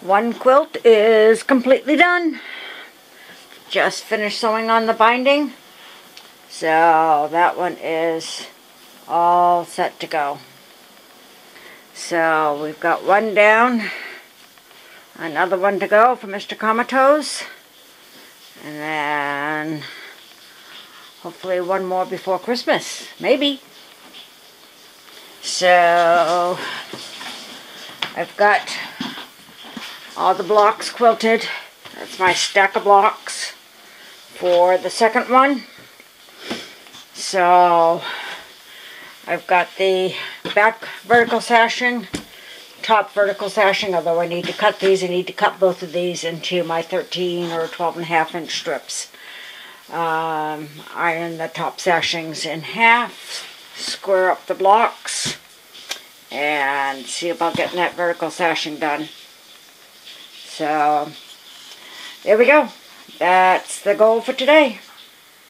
One quilt is completely done. Just finished sewing on the binding. So that one is all set to go. So we've got one down, another one to go for Mr. Comatose, and then hopefully one more before Christmas, maybe. So I've got all the blocks quilted. That's my stack of blocks for the second one. So I've got the back vertical sashing, top vertical sashing, although I need to cut these. I need to cut both of these into my 13 or 12 and a half inch strips. Um, iron the top sashings in half, square up the blocks, and see about getting that vertical sashing done. So, there we go. That's the goal for today.